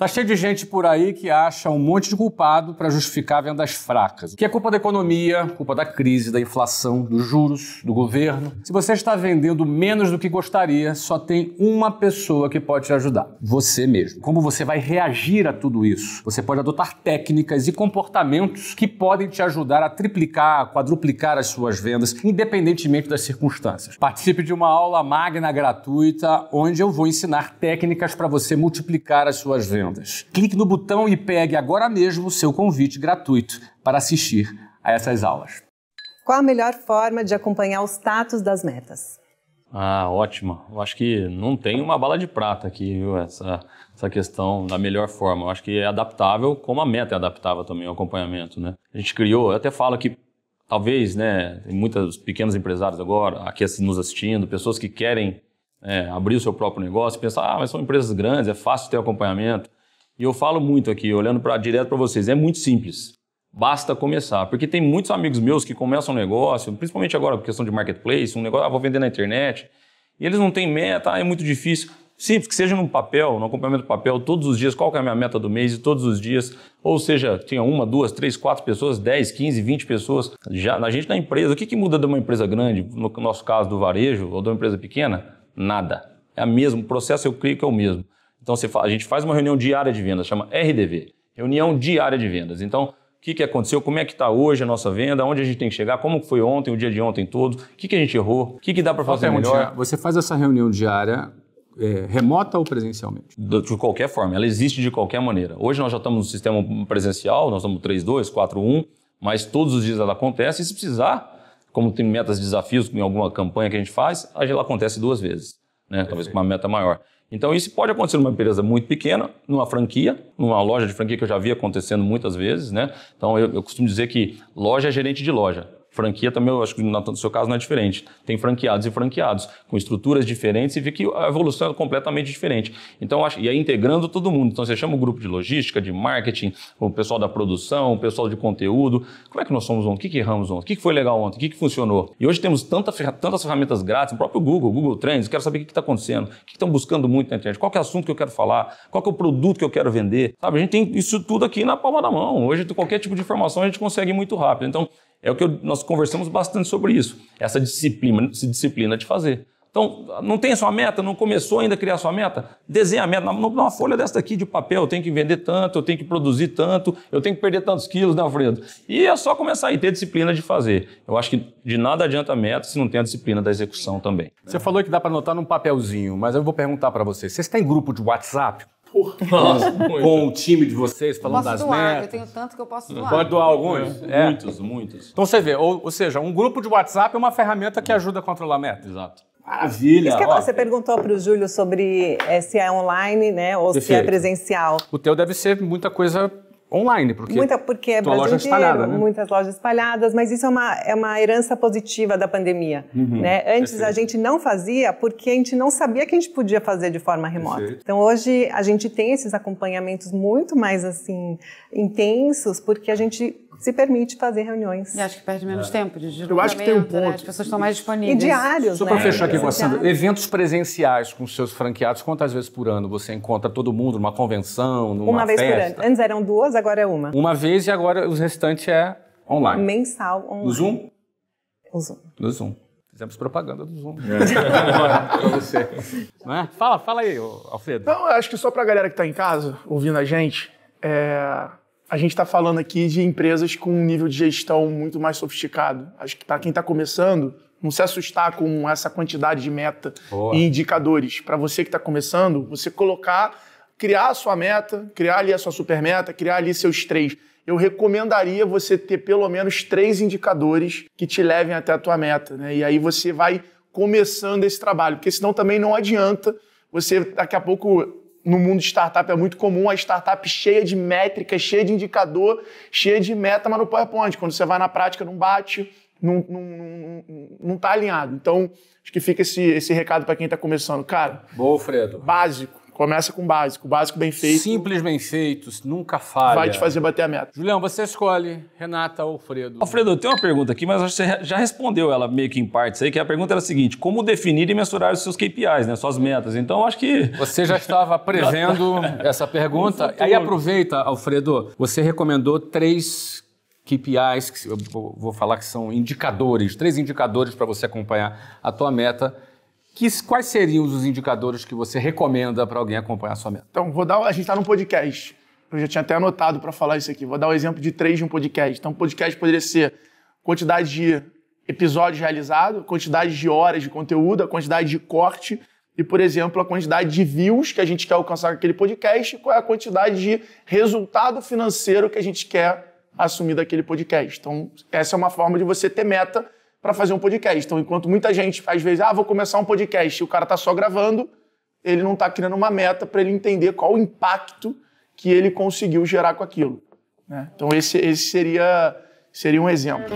Tá cheio de gente por aí que acha um monte de culpado para justificar vendas fracas. Que é culpa da economia, culpa da crise, da inflação, dos juros, do governo. Se você está vendendo menos do que gostaria, só tem uma pessoa que pode te ajudar: você mesmo. Como você vai reagir a tudo isso? Você pode adotar técnicas e comportamentos que podem te ajudar a triplicar, quadruplicar as suas vendas, independentemente das circunstâncias. Participe de uma aula magna gratuita onde eu vou ensinar técnicas para você multiplicar as suas vendas vendas. Clique no botão e pegue agora mesmo o seu convite gratuito para assistir a essas aulas. Qual a melhor forma de acompanhar o status das metas? Ah, ótimo. Eu acho que não tem uma bala de prata aqui, viu? Essa, essa questão da melhor forma. Eu acho que é adaptável, como a meta é adaptável também ao acompanhamento, né? A gente criou, eu até falo que talvez, né, tem muitos pequenos empresários agora aqui nos assistindo, pessoas que querem é, abrir o seu próprio negócio e pensar, ah, mas são empresas grandes, é fácil ter acompanhamento. E eu falo muito aqui, olhando pra, direto para vocês, é muito simples. Basta começar. Porque tem muitos amigos meus que começam um negócio, principalmente agora por questão de marketplace, um negócio, ah, vou vender na internet, e eles não têm meta, ah, é muito difícil. Simples, que seja no papel, no acompanhamento do papel, todos os dias, qual que é a minha meta do mês e todos os dias. Ou seja, tinha uma, duas, três, quatro pessoas, 10, 15, 20 pessoas. Já, a gente na empresa, o que, que muda de uma empresa grande, no nosso caso do varejo, ou de uma empresa pequena? Nada. É o mesmo, o processo eu creio que é o mesmo. Então a gente faz uma reunião diária de vendas, chama RDV, reunião diária de vendas. Então, o que, que aconteceu, como é que está hoje a nossa venda, onde a gente tem que chegar, como foi ontem, o dia de ontem todo, o que, que a gente errou, o que, que dá para fazer melhor. Você faz essa reunião diária é, remota ou presencialmente? De, de, qualquer forma, ela existe de qualquer maneira. Hoje nós já estamos no sistema presencial, nós estamos 3-2, 4-1, mas todos os dias ela acontece e se precisar, como tem metas e desafios em alguma campanha que a gente faz, ela acontece duas vezes, né? talvez com uma meta maior. Então, isso pode acontecer numa empresa muito pequena, numa franquia, numa loja de franquia que eu já vi acontecendo muitas vezes, né? Então, eu, eu costumo dizer que loja é gerente de loja. Franquia também, eu acho que no seu caso não é diferente. Tem franqueados e franqueados, com estruturas diferentes e vê que a evolução é completamente diferente. Então, acho, e aí integrando todo mundo. Então, você chama o grupo de logística, de marketing, o pessoal da produção, o pessoal de conteúdo. Como é que nós somos ontem? O que, que erramos ontem? O que, que foi legal ontem? O que, que funcionou? E hoje temos tanta, tantas ferramentas grátis, o próprio Google, Google Trends, quero saber o que está acontecendo, o que estão buscando muito na internet, qual é o assunto que eu quero falar, qual é o produto que eu quero vender. Sabe, a gente tem isso tudo aqui na palma da mão. Hoje, qualquer tipo de informação a gente consegue muito rápido. Então, é o que eu, nós conversamos bastante sobre isso, essa disciplina, essa disciplina de fazer. Então, não tem sua meta, não começou ainda a criar sua meta? Desenha a meta. Numa folha desta aqui de papel, eu tenho que vender tanto, eu tenho que produzir tanto, eu tenho que perder tantos quilos, né, Alfredo? E é só começar a ter disciplina de fazer. Eu acho que de nada adianta a meta se não tem a disciplina da execução também. Você falou que dá para anotar num papelzinho, mas eu vou perguntar para você. Vocês têm grupo de WhatsApp? Nossa, com o time de vocês, falando posso das doar, metas. Eu tenho tanto que eu posso doar. Pode doar alguns? É. Muitos, muitos. Então você vê, ou, ou, seja, um grupo de WhatsApp é uma ferramenta que ajuda a controlar a meta. Exato. Maravilha! Que você perguntou para o Júlio sobre é, se é online né, ou Perfeito. se é presencial. O teu deve ser muita coisa online, porque, Muita, porque é Brasil loja inteiro, espalhada, né? muitas lojas espalhadas, mas isso é uma, é uma herança positiva da pandemia. Uhum, né? Antes perfeito. a gente não fazia porque a gente não sabia que a gente podia fazer de forma remota. Perfeito. Então hoje a gente tem esses acompanhamentos muito mais assim intensos porque a gente se permite fazer reuniões. E acho que perde menos é. tempo de Eu acho que tem um ponto. Né? As pessoas estão mais disponíveis. E diários, Só né? para fechar aqui com a Sandra, eventos presenciais com seus franqueados, quantas vezes por ano você encontra todo mundo numa convenção, numa Uma festa? vez por ano. Antes eram duas, agora é uma. Uma vez e agora os restantes é online. Mensal online. No Zoom? No Zoom. No Zoom. Fizemos propaganda do Zoom. É. pra você. Não é? Fala, fala aí, Alfredo. Não, eu acho que só pra galera que tá em casa, ouvindo a gente, é a gente está falando aqui de empresas com um nível de gestão muito mais sofisticado. Acho que para quem está começando, não se assustar com essa quantidade de meta Boa. e indicadores. Para você que está começando, você colocar, criar a sua meta, criar ali a sua super meta, criar ali seus três. Eu recomendaria você ter pelo menos três indicadores que te levem até a tua meta. Né? E aí você vai começando esse trabalho, porque senão também não adianta você daqui a pouco no mundo de startup é muito comum a startup cheia de métricas, cheia de indicador, cheia de meta, mas no PowerPoint. Quando você vai na prática, não bate, não, não, não, não tá alinhado. Então, acho que fica esse, esse recado para quem está começando. Cara, Boa, Fredo. básico. Começa com o básico. O básico bem feito. Simples, bem feito, nunca falha. Vai te fazer bater a meta. Julião, você escolhe Renata ou Alfredo. Alfredo, eu tenho uma pergunta aqui, mas acho que você já respondeu ela meio que em partes aí, que a pergunta era a seguinte: como definir e mensurar os seus KPIs, né? Suas metas. Então, acho que. Você já estava prevendo essa pergunta. Aí aproveita, Alfredo, você recomendou três KPIs, que eu vou falar que são indicadores, três indicadores para você acompanhar a tua meta. Que, quais seriam os indicadores que você recomenda para alguém acompanhar a sua meta? Então, vou dar. A gente está num podcast. Eu já tinha até anotado para falar isso aqui. Vou dar o um exemplo de três de um podcast. Então, um podcast poderia ser quantidade de episódios realizados, quantidade de horas de conteúdo, a quantidade de corte e, por exemplo, a quantidade de views que a gente quer alcançar com aquele podcast e qual é a quantidade de resultado financeiro que a gente quer assumir daquele podcast. Então, essa é uma forma de você ter meta para fazer um podcast. Então, enquanto muita gente, às vezes, ah, vou começar um podcast e o cara está só gravando, ele não está criando uma meta para ele entender qual o impacto que ele conseguiu gerar com aquilo. Né? Então, esse, esse seria, seria um exemplo.